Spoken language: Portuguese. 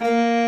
Música